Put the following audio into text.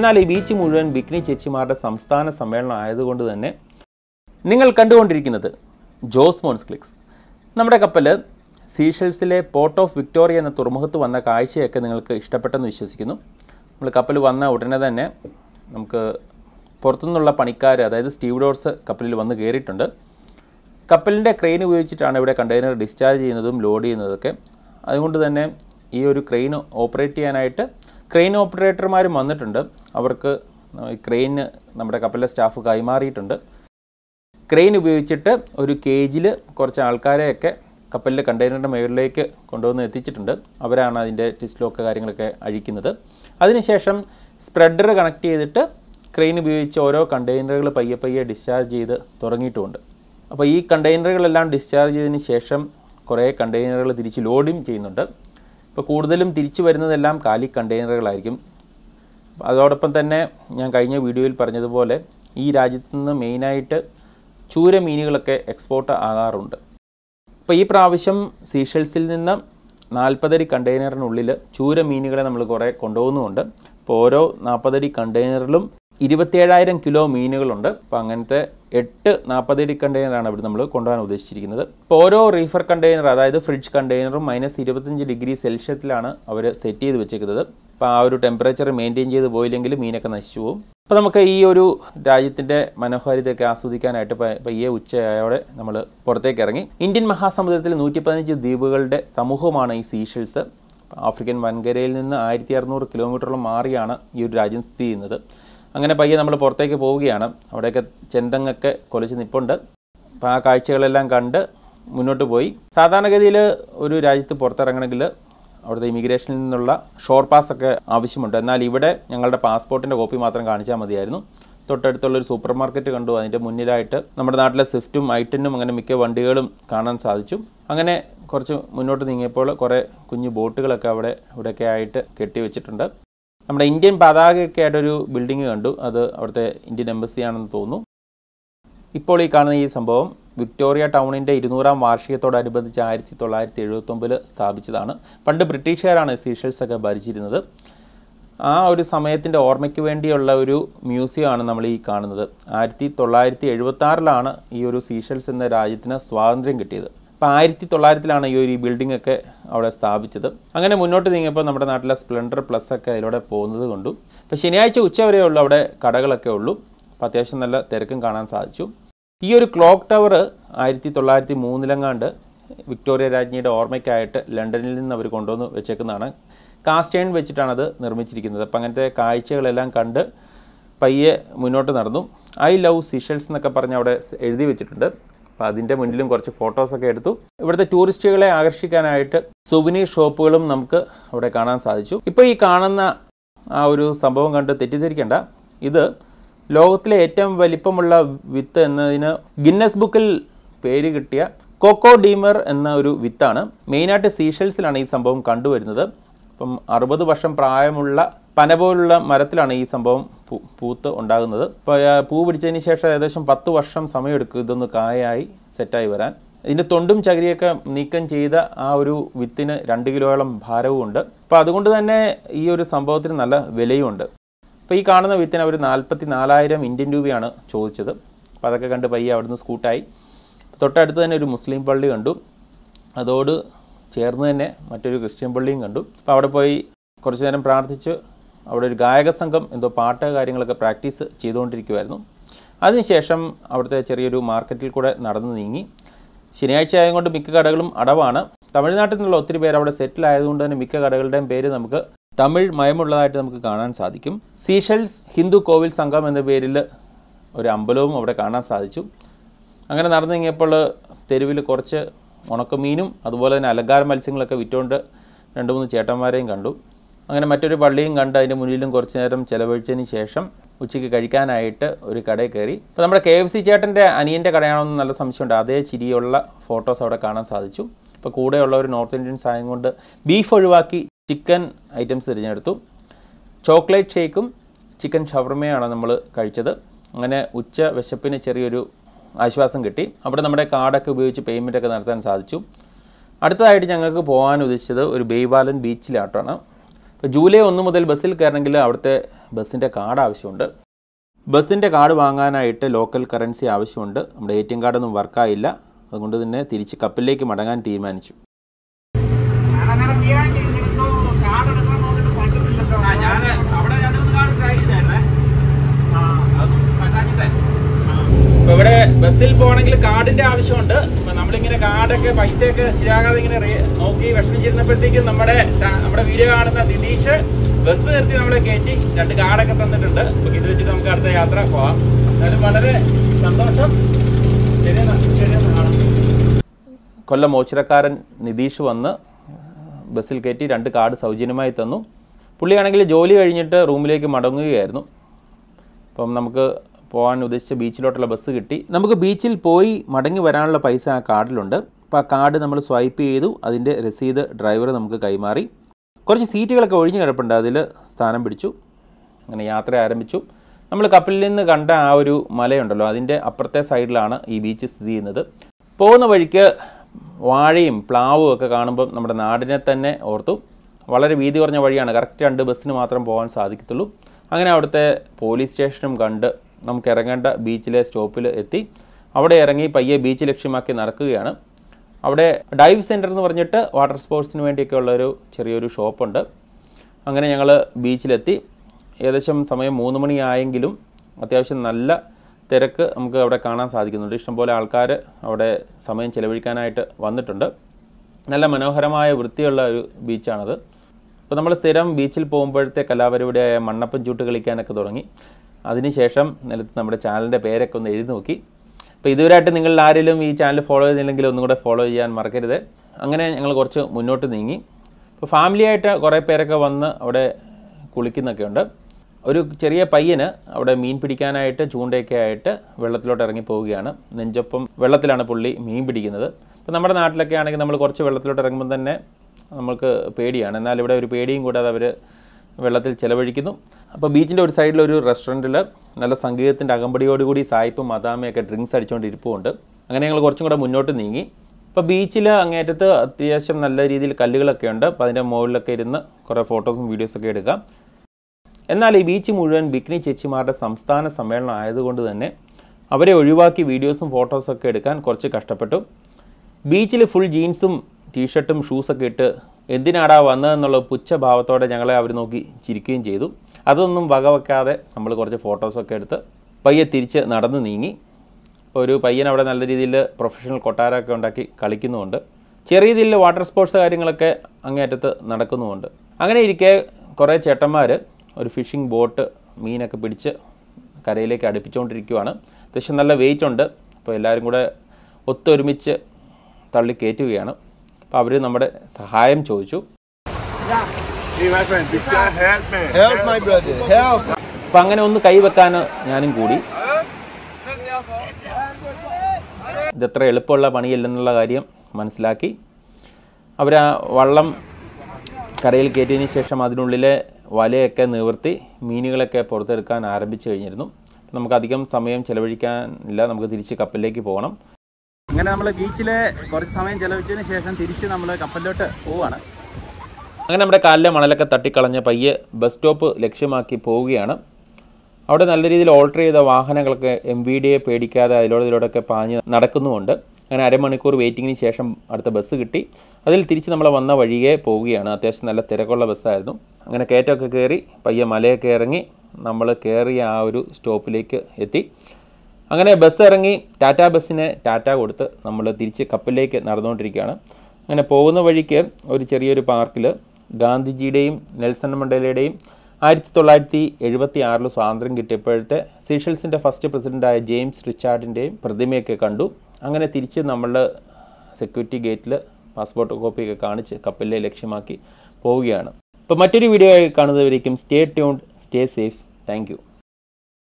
എന്നാൽ ഈ ബീച്ച് മുഴുവൻ ബിക്നി ചേച്ചിമാരുടെ സംസ്ഥാന സമ്മേളനം ആയതുകൊണ്ട് തന്നെ നിങ്ങൾ കണ്ടുകൊണ്ടിരിക്കുന്നത് ജോസ് മോൺസ് ക്ലിക്സ്. നമ്മുടെ കപ്പൽ സീഷൽസിലെ പോർട്ട് ഓഫ് വിക്ടോറിയ എന്ന തുറമുഖത്ത് വന്ന കാഴ്ചയൊക്കെ നിങ്ങൾക്ക് ഇഷ്ടപ്പെട്ടെന്ന് വിശ്വസിക്കുന്നു. നമ്മൾ കപ്പൽ വന്ന ഉടനെ തന്നെ നമുക്ക് പുറത്തുനിന്നുള്ള പണിക്കാർ അതായത് സ്റ്റീവ്ഡോർസ് കപ്പലിൽ വന്ന് കയറിയിട്ടുണ്ട്. കപ്പലിന്റെ ക്രെയിൻ ഉപയോഗിച്ചിട്ടാണ് ഇവിടെ കണ്ടെയ്നർ ഡിസ്ചാർജ് ചെയ്യുന്നതും ലോഡ് ചെയ്യുന്നതൊക്കെ അതുകൊണ്ട് തന്നെ ഈ ഒരു ക്രെയിൻ ഓപ്പറേറ്റ് ചെയ്യാനായിട്ട് ക്രെയിൻ ഓപ്പറേറ്റർമാരും വന്നിട്ടുണ്ട്. അവർക്ക് ക്രെയിന് നമ്മുടെ കപ്പലിലെ സ്റ്റാഫ് കൈമാറിയിട്ടുണ്ട്. ക്രെയിൻ ഉപയോഗിച്ചിട്ട് ഒരു കേജിൽ കുറച്ച് ആൾക്കാരെയൊക്കെ കപ്പലിലെ കണ്ടെയ്നറിന്റെ മുകളിലേക്ക് കൊണ്ടുവന്ന് എത്തിച്ചിട്ടുണ്ട്. അവരാണ് അതിന്റെ ടിസ്റ്റിലൊക്കെ കാര്യങ്ങളൊക്കെ അഴിക്കുന്നത്. അതിനുശേഷം സ്പ്രെഡർ കണക്ട് ചെയ്തിട്ട് ക്രെയിൻ ഉപയോഗിച്ച് ഓരോ കണ്ടെയ്നറുകൾ പയ്യെ പയ്യെ ഡിസ്ചാർജ് ചെയ്ത് തുടങ്ങിയിട്ടുമുണ്ട് അപ്പോൾ ഈ കണ്ടെയ്നറുകളെല്ലാം ഡിസ്ചാർജ് ചെയ്തതിന് ശേഷം കുറേ കണ്ടെയ്നറുകൾ തിരിച്ച് ലോഡിങ് ചെയ്യുന്നുണ്ട്. ഇപ്പോൾ കൂടുതലും തിരിച്ചു വരുന്നതെല്ലാം കാലി കണ്ടെയ്നറുകളായിരിക്കും. അതോടൊപ്പം തന്നെ ഞാൻ കഴിഞ്ഞ വീഡിയോയിൽ പറഞ്ഞതുപോലെ ഈ രാജ്യത്ത് നിന്ന് മെയിനായിട്ട് ചൂര മീനുകളൊക്കെ എക്സ്പോർട്ട് ആകാറുണ്ട്. അപ്പോൾ ഈ പ്രാവശ്യം സീഷൽസിൽ നിന്ന് നാൽപ്പതടി കണ്ടെയ്നറിനുള്ളിൽ ചൂര മീനുകളെ നമ്മൾ കുറേ കൊണ്ടുപോകുന്നുമുണ്ട്. അപ്പോൾ ഓരോ നാൽപ്പതടി കണ്ടെയ്നറിലും ഇരുപത്തിയേഴായിരം കിലോ മീനുകളുണ്ട്. അപ്പോൾ അങ്ങനത്തെ എട്ട് നാൽപ്പതടി കണ്ടെയ്നറാണ് ഇവിടെ നമ്മൾ കൊണ്ടുപോകാൻ ഉദ്ദേശിച്ചിരിക്കുന്നത്. ഇപ്പോൾ ഓരോ റീഫർ കണ്ടെയ്നർ അതായത് ഫ്രിഡ്ജ് കണ്ടെയ്നറും മൈനസ് ഇരുപത്തഞ്ച് ഡിഗ്രി സെൽഷ്യസിലാണ് അവർ സെറ്റ് ചെയ്ത് വെച്ചേക്കുന്നത്. അപ്പോൾ ആ ഒരു ടെമ്പറേച്ചർ മെയിന്റെയിൻ ചെയ്ത് പോയില്ലെങ്കിൽ മീനൊക്കെ നശിച്ചു പോകും അപ്പോൾ നമുക്ക് ഈ ഒരു രാജ്യത്തിന്റെ മനോഹാരിതയൊക്കെ ആസ്വദിക്കാനായിട്ട് പയ്യെ ഉച്ചയോടെ നമ്മൾ പുറത്തേക്ക് ഇറങ്ങി. ഇന്ത്യൻ മഹാസമുദ്രത്തിൽ നൂറ്റി പതിനഞ്ച് ദ്വീപുകളുടെ സമൂഹമാണ് ഈ സീഷൽസ് ആഫ്രിക്കൻ വൻകരയിൽ നിന്ന് ആയിരത്തി അറുന്നൂറ് കിലോമീറ്ററോളം മാറിയാണ് ഈ ഒരു രാജ്യം സ്ഥിതി ചെയ്യുന്നത്. അങ്ങനെ പയ്യെ നമ്മൾ പുറത്തേക്ക് പോവുകയാണ്. അവിടെയൊക്കെ ചെന്തങ്ങൊക്കെ കൊലച്ച് നിപ്പുണ്ട്. അപ്പോൾ ആ കാഴ്ചകളെല്ലാം കണ്ട് മുന്നോട്ട് പോയി. സാധാരണഗതിയിൽ ഒരു രാജ്യത്ത് പുറത്തിറങ്ങണമെങ്കിൽ അവിടുത്തെ ഇമിഗ്രേഷനിൽ നിന്നുള്ള ഷോർ പാസ് ഒക്കെ ആവശ്യമുണ്ട്. എന്നാൽ ഇവിടെ ഞങ്ങളുടെ പാസ്പോർട്ടിന്റെ കോപ്പി മാത്രം കാണിച്ചാൽ മതിയായിരുന്നു. തൊട്ടടുത്തുള്ളൊരു സൂപ്പർ മാർക്കറ്റ് കണ്ടു. അതിന്റെ മുന്നിലായിട്ട് നമ്മുടെ നാട്ടിലെ സ്വിഫ്റ്റും ഐറ്റനും അങ്ങനെ മിക്ക വണ്ടികളും കാണാൻ സാധിച്ചു. അങ്ങനെ കുറച്ച് മുന്നോട്ട് നീങ്ങിയപ്പോൾ കുറേ കുഞ്ഞു ബോട്ടുകളൊക്കെ അവിടെ ഇവിടെയൊക്കെ ആയിട്ട് കെട്ടി വെച്ചിട്ടുണ്ട് നമ്മുടെ ഇന്ത്യൻ പതാകയൊക്കെ ആയിട്ടൊരു ബിൽഡിംഗ് കണ്ടു. അത് അവിടുത്തെ ഇന്ത്യൻ എംബസി ആണെന്ന് തോന്നുന്നു. ഇപ്പോൾ ഈ കാണുന്ന ഈ സംഭവം വിക്ടോറിയ ടൗണിന്റെ ഇരുന്നൂറാം വാർഷികത്തോടനുബന്ധിച്ച് ആയിരത്തി തൊള്ളായിരത്തി എഴുപത്തൊമ്പതിൽ സ്ഥാപിച്ചതാണ്. പണ്ട് ബ്രിട്ടീഷുകാരാണ് സീഷൽസ് ഒക്കെ ഭരിച്ചിരുന്നത്. ആ ഒരു സമയത്തിന്റെ ഓർമ്മയ്ക്ക് വേണ്ടിയുള്ള ഒരു മ്യൂസിയമാണ് നമ്മൾ ഈ കാണുന്നത്. ആയിരത്തി തൊള്ളായിരത്തി എഴുപത്തി ആറിലാണ് ഈ ഒരു സീഷൽസ് എന്ന രാജ്യത്തിന് സ്വാതന്ത്ര്യം കിട്ടിയത്. അപ്പോൾ ആയിരത്തി തൊള്ളായിരത്തിലാണ് ഈ ഒരു ബിൽഡിംഗ് ഒക്കെ അവിടെ സ്ഥാപിച്ചത്. അങ്ങനെ മുന്നോട്ട് നീങ്ങിയപ്പോൾ നമ്മുടെ നാട്ടിലെ സ്പ്ലെൻഡർ പ്ലസ് ഒക്കെ അതിലൂടെ പോകുന്നത് കൊണ്ടു. അപ്പോൾ ശനിയാഴ്ച ഉച്ച വരെയേ ഉള്ളൂ അവിടെ കടകളൊക്കെ ഉള്ളൂ. അപ്പോൾ അത്യാവശ്യം നല്ല തിരക്കും കാണാൻ സാധിച്ചു. ഈ ഒരു ക്ലോക്ക് ടവർ ആയിരത്തി തൊള്ളായിരത്തി മൂന്നിലെങ്ങാണ്ട് വിക്ടോറിയ രാജ്ഞിയുടെ ഓർമ്മയ്ക്കായിട്ട് ലണ്ടനിൽ നിന്ന് അവർ കൊണ്ടുവന്ന് വെച്ചേക്കുന്നതാണ്. കാസ്റ്റേൺ വെച്ചിട്ടാണ് അത് നിർമ്മിച്ചിരിക്കുന്നത്. അപ്പം അങ്ങനത്തെ കാഴ്ചകളെല്ലാം കണ്ട് പയ്യെ മുന്നോട്ട് നടന്നു. ഐ ലവ് സിഷൽസ് എന്നൊക്കെ പറഞ്ഞ് അവിടെ എഴുതി വെച്ചിട്ടുണ്ട്. അപ്പോൾ അതിന്റെ മുന്നിലും കുറച്ച് ഫോട്ടോസൊക്കെ എടുത്തു. ഇവിടുത്തെ ടൂറിസ്റ്റുകളെ ആകർഷിക്കാനായിട്ട് സുവനീർ ഷോപ്പുകളും നമുക്ക് അവിടെ കാണാൻ സാധിച്ചു. ഇപ്പോൾ ഈ കാണുന്ന ആ ഒരു സംഭവം കണ്ട് തെറ്റിദ്ധരിക്കേണ്ട. ഇത് ലോകത്തിലെ ഏറ്റവും വലിപ്പമുള്ള വിത്ത് എന്നതിന് ഗിന്നസ് ബുക്കിൽ പേര് കിട്ടിയ കൊക്കോ ഡീമർ എന്ന ഒരു വിത്താണ്. മെയിനായിട്ട് സീഷൽസിലാണ് ഈ സംഭവം കണ്ടുവരുന്നത്. അപ്പം അറുപത് വർഷം പ്രായമുള്ള പന പോലുള്ള മരത്തിലാണ് ഈ സംഭവം പൂത്ത് ഉണ്ടാകുന്നത്. പൂ പിടിച്ചതിന് ശേഷം ഏകദേശം പത്ത് വർഷം സമയമെടുക്കും ഇതൊന്ന് കായായി സെറ്റായി വരാൻ. ഇതിന്റെ തൊണ്ടും ചകിരിയൊക്കെ നീക്കം ചെയ്ത ആ ഒരു വിത്തിന് രണ്ട് കിലോയോളം ഭാരവും ഉണ്ട് അപ്പോൾ അതുകൊണ്ട് തന്നെ ഈ ഒരു സംഭവത്തിന് നല്ല വിലയുമുണ്ട്. അപ്പോൾ ഈ കാണുന്ന വിത്തിന് അവർ നാൽപ്പത്തി നാലായിരം ഇന്ത്യൻ രൂപയാണ് ചോദിച്ചത്. അപ്പോൾ അതൊക്കെ കണ്ട് പയ്യെ അവിടുന്ന് സ്കൂട്ടായി. തൊട്ടടുത്ത് തന്നെ ഒരു മുസ്ലിം പള്ളി കണ്ടു. അതോട് ചേർന്ന് തന്നെ മറ്റൊരു ക്രിസ്ത്യൻ പള്ളിയും കണ്ടു. അപ്പോൾ അവിടെ പോയി കുറച്ച് നേരം പ്രാർത്ഥിച്ച് അവിടെ ഒരു ഗായക സംഘം എന്തോ പാട്ട് കാര്യങ്ങളൊക്കെ പ്രാക്ടീസ് ചെയ്തുകൊണ്ടിരിക്കുമായിരുന്നു അതിനുശേഷം അവിടുത്തെ ചെറിയൊരു മാർക്കറ്റിൽ കൂടെ നടന്നു നീങ്ങി. ശനിയാഴ്ച ആയതുകൊണ്ട് മിക്ക കടകളും അടവാണ്. തമിഴ്നാട്ടിൽ നിന്നുള്ള ഒത്തിരി പേർ അവിടെ സെറ്റിൽ ആയതുകൊണ്ട് തന്നെ മിക്ക കടകളുടെയും പേര് നമുക്ക് തമിഴ് മയമുള്ളതായിട്ട് നമുക്ക് കാണാൻ സാധിക്കും. സീഷൽസ് ഹിന്ദു കോവിൽ സംഘം എന്ന പേരിൽ ഒരു അമ്പലവും അവിടെ കാണാൻ സാധിച്ചു. അങ്ങനെ നടന്നു നീങ്ങിയപ്പോൾ തെരുവിൽ കുറച്ച് ഉണക്കമീനും അതുപോലെ തന്നെ അലങ്കാര മത്സ്യങ്ങളൊക്കെ വിറ്റുകൊണ്ട് രണ്ട് മൂന്ന് ചേട്ടന്മാരെയും കണ്ടു. അങ്ങനെ മറ്റൊരു പള്ളിയും കണ്ട് അതിന്റെ മുന്നിലും കുറച്ച് നേരം ചിലവഴിച്ചതിന് ശേഷം ഉച്ചയ്ക്ക് കഴിക്കാനായിട്ട് ഒരു കടയിൽ കയറി. അപ്പോൾ നമ്മുടെ കെ എഫ് സി ചേട്ടന്റെ അനിയന്റെ കടയാണെന്ന് നല്ല സംശയമുണ്ട്. അതേ ചിരിയുള്ള ഫോട്ടോസ് അവിടെ കാണാൻ സാധിച്ചു. ഇപ്പോൾ കൂടെയുള്ള ഒരു നോർത്ത് ഇന്ത്യൻ സായം കൊണ്ട് ബീഫ് ഒഴിവാക്കി ചിക്കൻ ഐറ്റംസ് തിരഞ്ഞെടുത്തു. ചോക്ലേറ്റ് ഷേക്കും ചിക്കൻ ഷവർമയാണ് നമ്മൾ കഴിച്ചത്. അങ്ങനെ ഉച്ച വിശപ്പിന് ചെറിയൊരു ആശ്വാസം കിട്ടി. അവിടെ നമ്മുടെ കാർഡൊക്കെ ഉപയോഗിച്ച് പേയ്മെന്റ് ഒക്കെ നടത്താൻ സാധിച്ചു. അടുത്തതായിട്ട് ഞങ്ങൾക്ക് പോകാൻ ഉദ്ദേശിച്ചത് ഒരു ബേബാലൻ ബീച്ചിലാട്ടാണ് ഇപ്പോൾ ജൂലൈ ഒന്ന് മുതൽ ബസ്സിൽ കയറണമെങ്കിൽ അവിടുത്തെ ബസ്സിന്റെ കാർഡ് ആവശ്യമുണ്ട്. ബസ്സിന്റെ കാർഡ് വാങ്ങാനായിട്ട് ലോക്കൽ കറൻസി ആവശ്യമുണ്ട്. നമ്മുടെ എ ടി എം കാർഡൊന്നും വർക്കായില്ല അതുകൊണ്ട് തന്നെ തിരിച്ച് കപ്പലിലേക്ക് മടങ്ങാൻ തീരുമാനിച്ചു ഞാനങ്ങനെ ചെയ്യാൻ ചെയ്തിരുന്നു കാർഡ് എടുക്കാൻ നോക്കിയിട്ട് പറ്റുന്നില്ലല്ലോ ഞാൻ അവിടെ രണ്ടു കാർഡ് ട്രൈ ചെയ്തായിരുന്നേ അതൊന്നും പറ്റാഞ്ഞിട്ടേ ഇപ്പൊ ഇവിടെ ബസ്സിൽ പോകണമെങ്കിൽ കാർഡിന്റെ ആവശ്യമുണ്ട്. നമ്മളിങ്ങനെ കാർഡൊക്കെ പൈസയൊക്കെ ശരിയാകാതെ ഇങ്ങനെ നോക്കി വിഷമിച്ചിരുന്നപ്പോഴത്തേക്കും നമ്മുടെ നമ്മുടെ വീഡിയോ കാണുന്ന ദിനീഷ് ബസ് നിർത്തി നമ്മളെ കയറ്റി രണ്ട് കാർഡൊക്കെ തന്നിട്ടുണ്ട്. അപ്പൊ ഇത് വെച്ചിട്ട് നമുക്ക് അടുത്ത യാത്ര പോവാം. എന്നാലും വളരെ സന്തോഷം. കൊല്ലം മോച്ചിറക്കാരൻ നിതീഷ് വന്ന് ബസ്സിൽ കയറ്റി രണ്ട് കാർഡ് സൗജന്യമായി തന്നു. പുള്ളിയാണെങ്കിൽ ജോലി കഴിഞ്ഞിട്ട് റൂമിലേക്ക് മടങ്ങുകയായിരുന്നു. അപ്പം നമുക്ക് പോകാൻ ഉദ്ദേശിച്ച ബീച്ചിലോട്ടുള്ള ബസ് കിട്ടി. നമുക്ക് ബീച്ചിൽ പോയി മടങ്ങി വരാനുള്ള പൈസ ആ കാർഡിലുണ്ട്. അപ്പോൾ ആ കാർഡ് നമ്മൾ സ്വൈപ്പ് ചെയ്തു. അതിന്റെ രസീത് ഡ്രൈവർ നമുക്ക് കൈമാറി. കുറച്ച് സീറ്റുകളൊക്കെ ഒഴിഞ്ഞു കിടപ്പുണ്ട്. അതിൽ സ്ഥാനം പിടിച്ചു. അങ്ങനെ യാത്ര ആരംഭിച്ചു. നമ്മൾ കപ്പലിൽ നിന്ന് കണ്ട ആ ഒരു മലയുണ്ടല്ലോ. അതിന്റെ അപ്പുറത്തെ സൈഡിലാണ് ഈ ബീച്ച് സ്ഥിതി ചെയ്യുന്നത്. പോകുന്ന വഴിക്ക് വാഴയും പ്ലാവും ഒക്കെ കാണുമ്പം നമ്മുടെ നാടിനെ തന്നെ ഓർത്തു. വളരെ വീതി കുറഞ്ഞ വഴിയാണ്. കറക്റ്റ് രണ്ട് ബസ്സിന് മാത്രം പോകാൻ സാധിക്കത്തുള്ളൂ. അങ്ങനെ അവിടുത്തെ പോലീസ് സ്റ്റേഷനും കണ്ട് നമുക്ക് ഇറങ്ങേണ്ട ബീച്ചിലെ സ്റ്റോപ്പിൽ എത്തി. അവിടെ ഇറങ്ങി പയ്യെ ബീച്ച് ലക്ഷ്യമാക്കി നടക്കുകയാണ്. അവിടെ ഡൈവ് സെന്റർ എന്ന് പറഞ്ഞിട്ട് വാട്ടർ സ്പോർട്സിന് വേണ്ടിയൊക്കെ ഉള്ളൊരു ചെറിയൊരു ഷോപ്പുണ്ട്. അങ്ങനെ ഞങ്ങൾ ബീച്ചിലെത്തി. ഏകദേശം സമയം മൂന്ന് മണിയായെങ്കിലും അത്യാവശ്യം നല്ല തിരക്ക് നമുക്ക് അവിടെ കാണാൻ സാധിക്കുന്നുണ്ട്. ഇഷ്ടംപോലെ ആൾക്കാർ അവിടെ സമയം ചിലവഴിക്കാനായിട്ട് വന്നിട്ടുണ്ട്. നല്ല മനോഹരമായ വൃത്തിയുള്ള ഒരു ബീച്ചാണത്. അപ്പോൾ നമ്മൾ സ്ഥിരം ബീച്ചിൽ പോകുമ്പോഴത്തെ കലാപരിപാടിയായ മണ്ണപ്പം ചൂട്ട് കളിക്കാനൊക്കെ തുടങ്ങി. അതിനുശേഷം നിലത്ത് നമ്മുടെ ചാനലിന്റെ പേരൊക്കെ ഒന്ന് എഴുതി നോക്കി. അപ്പോൾ ഇതുവരെയായിട്ട് നിങ്ങൾ ആരെങ്കിലും ഈ ചാനൽ ഫോളോ ചെയ്തില്ലെങ്കിൽ ഒന്നും കൂടെ ഫോളോ ചെയ്യാൻ മറക്കരുത്. അങ്ങനെ ഞങ്ങൾ കുറച്ച് മുന്നോട്ട് നീങ്ങി. ഇപ്പോൾ ഫാമിലിയായിട്ട് കുറേ പേരൊക്കെ വന്ന് അവിടെ കുളിക്കുന്നൊക്കെ ഉണ്ട്. ഒരു ചെറിയ പയ്യന് അവിടെ മീൻ പിടിക്കാനായിട്ട് ചൂണ്ടയൊക്കെ ആയിട്ട് വെള്ളത്തിലോട്ട് ഇറങ്ങി പോവുകയാണ്. നെഞ്ചൊപ്പം വെള്ളത്തിലാണ് പുള്ളി മീൻ പിടിക്കുന്നത്. ഇപ്പോൾ നമ്മുടെ നാട്ടിലൊക്കെ ആണെങ്കിൽ നമ്മൾ കുറച്ച് വെള്ളത്തിലോട്ട് ഇറങ്ങുമ്പോൾ തന്നെ നമുക്ക് പേടിയാണ്. എന്നാൽ ഇവിടെ ഒരു പേടിയും കൂടാതെ അവർ വെള്ളത്തിൽ ചിലവഴിക്കുന്നു. അപ്പോൾ ബീച്ചിന്റെ ഒരു സൈഡിൽ ഒരു റെസ്റ്റോറന്റിൽ നല്ല സംഗീതത്തിന്റെ അകമ്പടിയോടുകൂടി സായിപ്പും മദാമയൊക്കെ ഡ്രിങ്ക്സ് അടിച്ചുകൊണ്ട് ഇരിപ്പുണ്ട് അങ്ങനെ ഞങ്ങൾ കുറച്ചും കൂടെ മുന്നോട്ട് നീങ്ങി. ഇപ്പോൾ ബീച്ചിൽ അങ്ങേറ്റത്ത് അത്യാവശ്യം നല്ല രീതിയിൽ കല്ലുകളൊക്കെ ഉണ്ട്. അപ്പോൾ അതിന്റെ മുകളിലൊക്കെ ഇരുന്ന് കുറേ ഫോട്ടോസും വീഡിയോസൊക്കെ എടുക്കാം. എന്നാൽ ഈ ബീച്ച് മുഴുവൻ ബിക്നി ചേച്ചിമാരുടെ സംസ്ഥാന സമ്മേളനം ആയതുകൊണ്ട് തന്നെ അവരെ ഒഴിവാക്കി വീഡിയോസും ഫോട്ടോസൊക്കെ എടുക്കാൻ കുറച്ച് കഷ്ടപ്പെട്ടു. ബീച്ചിൽ ഫുൾ ജീൻസും ടീഷർട്ടും ഷൂസൊക്കെ ഇട്ട് എന്തിനാടാ വന്നതെന്നുള്ള പുച്ഛഭാവത്തോടെ ഞങ്ങളെ അവർ നോക്കി ചിരിക്കുകയും ചെയ്തു. അതൊന്നും വകവെക്കാതെ നമ്മൾ കുറച്ച് ഫോട്ടോസൊക്കെ എടുത്ത് പയ്യെ തിരിച്ച് നടന്ന് നീങ്ങി. ഒരു പയ്യൻ അവിടെ നല്ല രീതിയിൽ പ്രൊഫഷണൽ കൊട്ടാരമൊക്കെ ഉണ്ടാക്കി കളിക്കുന്നുമുണ്ട്. ചെറിയ രീതിയിൽ വാട്ടർ സ്പോർട്സ് കാര്യങ്ങളൊക്കെ അങ്ങേയറ്റത്ത് നടക്കുന്നുമുണ്ട്. അങ്ങനെ ഇരിക്കെ കുറേ ചേട്ടന്മാർ ഒരു ഫിഷിംഗ് ബോട്ട് മീനൊക്കെ പിടിച്ച് കരയിലേക്ക് അടുപ്പിച്ചുകൊണ്ടിരിക്കുകയാണ് അത്യാവശ്യം നല്ല വെയിറ്റ് ഉണ്ട്. അപ്പോൾ എല്ലാവരും കൂടെ ഒത്തൊരുമിച്ച് തള്ളി കയറ്റുകയാണ് അപ്പോൾ അവർ നമ്മുടെ സഹായം ചോദിച്ചു. അപ്പൊ. അപ്പം അങ്ങനെ ഒന്ന് കൈവെക്കാൻ ഞാനും കൂടി. ഇതത്ര എളുപ്പമുള്ള പണിയല്ലെന്നുള്ള കാര്യം മനസ്സിലാക്കി. അവർ ആ വള്ളം കരയിൽ കയറ്റിയതിന് ശേഷം അതിനുള്ളിലെ വലയൊക്കെ നിവർത്തി മീനുകളൊക്കെ പുറത്തെടുക്കാൻ ആരംഭിച്ചു കഴിഞ്ഞിരുന്നു. നമുക്കധികം സമയം ചെലവഴിക്കാനില്ല നമുക്ക് തിരിച്ച് കപ്പലിലേക്ക് പോകണം. അങ്ങനെ നമ്മൾ ബീച്ചിലെ കുറച്ച് സമയം ചെലവഴിച്ചതിന് ശേഷം തിരിച്ച് നമ്മൾ കപ്പലിലോട്ട് പോവുകയാണ്. അങ്ങനെ നമ്മുടെ കാലിലെ മണലൊക്കെ തട്ടിക്കളഞ്ഞ് പയ്യെ ബസ് സ്റ്റോപ്പ് ലക്ഷ്യമാക്കി പോവുകയാണ്. അവിടെ നല്ല രീതിയിൽ ഓൾട്ടർ ചെയ്ത വാഹനങ്ങളൊക്കെ എം വി ഡിയെ പേടിക്കാതെ അതിലൂടെ ഇതിലൂടെയൊക്കെ പാഞ്ഞ് നടക്കുന്നുമുണ്ട്. അങ്ങനെ അരമണിക്കൂർ വെയിറ്റിങ്ങിന് ശേഷം അടുത്ത ബസ് കിട്ടി. അതിൽ തിരിച്ച് നമ്മൾ വന്ന വഴിയെ പോവുകയാണ്. അത്യാവശ്യം നല്ല തിരക്കുള്ള ബസ്സായിരുന്നു. അങ്ങനെ കയറ്റമൊക്കെ കയറി പയ്യെ മലയൊക്കെ ഇറങ്ങി നമ്മൾ കയറിയ ആ ഒരു സ്റ്റോപ്പിലേക്ക് എത്തി. അങ്ങനെ ബസ് ഇറങ്ങി ടാറ്റ ബസ്സിന് ടാറ്റ കൊടുത്ത് നമ്മൾ തിരിച്ച് കപ്പലിലേക്ക് നടന്നുകൊണ്ടിരിക്കുകയാണ്. അങ്ങനെ പോകുന്ന വഴിക്ക് ഒരു ചെറിയൊരു പാർക്കിൽ ഗാന്ധിജിയുടെയും നെൽസൺ മണ്ടേലയുടെയും ആയിരത്തി തൊള്ളായിരത്തി എഴുപത്തി ആറിൽ സ്വാതന്ത്ര്യം കിട്ടിയപ്പോഴത്തെ സീഷൽസിന്റെ ഫസ്റ്റ് പ്രസിഡന്റായ ജെയിംസ് റിച്ചാർഡിന്റെയും പ്രതിമയൊക്കെ കണ്ടു. അങ്ങനെ തിരിച്ച് നമ്മൾ സെക്യൂരിറ്റി ഗേറ്റിൽ പാസ്പോർട്ട് കോപ്പിയൊക്കെ കാണിച്ച് കപ്പലിലെ ലക്ഷ്യമാക്കി പോവുകയാണ്. അപ്പോൾ മറ്റൊരു video കാണുന്നവരേക്കും stay tuned stay safe thank